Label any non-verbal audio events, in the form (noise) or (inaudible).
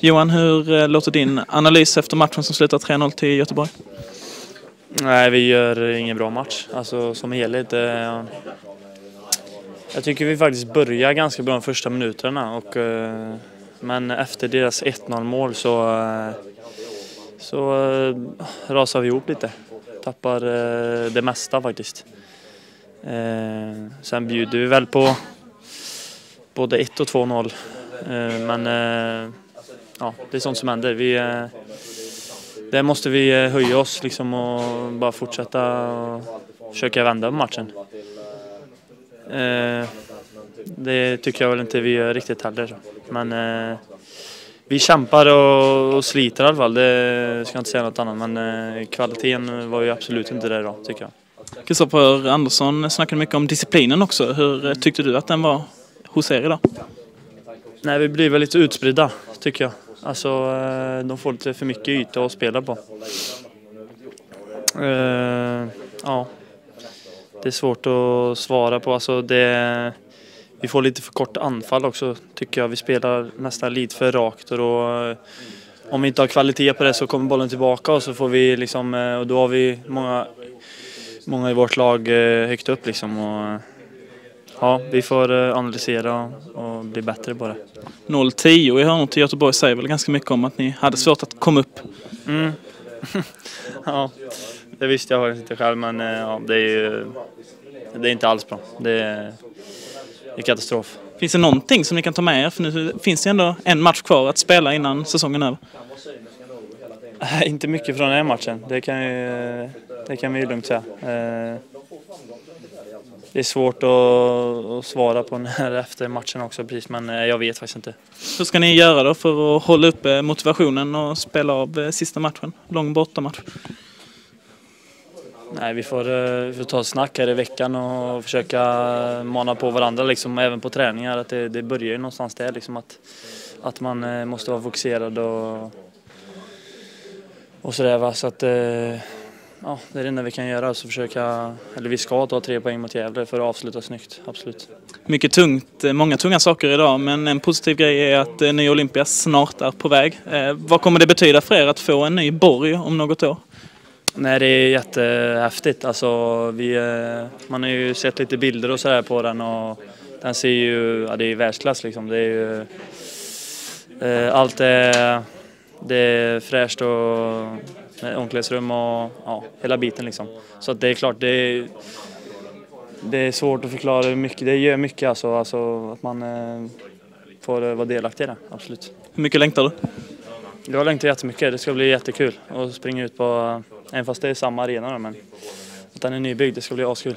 Johan, hur eh, låter din analys efter matchen som slutar 3-0 till Göteborg? Nej, vi gör ingen bra match. Alltså som helhet. Eh, jag tycker vi faktiskt börjar ganska bra de första minuterna. Och, eh, men efter deras 1-0 mål så, eh, så eh, rasar vi ihop lite. Tappar eh, det mesta faktiskt. Eh, sen bjuder vi väl på både 1 och 2-0. Eh, men eh, ja, det är sånt som händer. Vi, eh, där måste vi eh, höja oss liksom och bara fortsätta och försöka vända på matchen. Eh, det tycker jag väl inte vi gör riktigt heller. Men vi kämpar och, sliter i alla fall, det ska jag inte säga något annat. Men kvaliteten var ju absolut inte där idag, tycker jag. Kristoffer Andersson snackade mycket om disciplinen också. Hur tyckte du att den var hos er idag? Nej, vi blir väl lite utspridda, tycker jag. Alltså, eh, de får lite för mycket yta att spela på. Uh, ja, det är svårt att svara på. Alltså, det, vi får lite för kort anfall också, tycker jag. Vi spelar nästan lite för rakt och då, eh, om vi inte har kvalitet på det så kommer bollen tillbaka och så får vi liksom, och då har vi många, många i vårt lag högt upp liksom. Och, ja, vi får eh, analysera och bli bättre på det. 0-10 i hörnor till Göteborg säger väl ganska mycket om att ni hade svårt att komma upp. Mm. (laughs) ja, det visste jag faktiskt inte själv men eh, ja, det är ju det är inte alls bra. Det är, det är katastrof. Finns det någonting som ni kan ta med er? För nu finns det ändå en match kvar att spela innan säsongen är över. (laughs) Inte mycket från den här matchen. Det kan, ju, det kan vi ju lugnt säga. Eh, Det är svårt att, svara på när efter matchen också precis, men eh, jag vet faktiskt inte. Hur ska ni göra då för att hålla uppe motivationen och spela av eh, sista matchen? Lång bortamatch. Nej, vi får, eh, vi får ta ett snack här i veckan och försöka mana på varandra, liksom, även på träningar. Att det, det börjar ju någonstans där, liksom, att, att man eh, måste vara fokuserad och, och sådär. Va? Så att, eh, ja, det är det enda vi kan göra, så försöka, eller vi ska ta tre poäng mot Gävle för att avsluta snyggt, absolut. Mycket tungt, eh, många tunga saker idag, men en positiv grej är att eh, Nya Olympia snart är på väg. Eh, vad kommer det betyda för er att få en ny borg om något år? Nej, det är jättehäftigt. Alltså, vi, man har ju sett lite bilder och sådär på den och den ser ju, ja det är världsklass liksom. Det är ju, allt är, det är fräscht och omklädningsrum och ja, hela biten liksom. Så att det är klart, det är, det är svårt att förklara hur mycket, det gör mycket alltså, alltså att man eh, får eh, vara delaktig i det, absolut. Hur mycket längtar du? Jag längtar jättemycket, det ska bli jättekul att springa ut på, även fast det är samma arena då, men att den är nybyggd, det ska bli askul.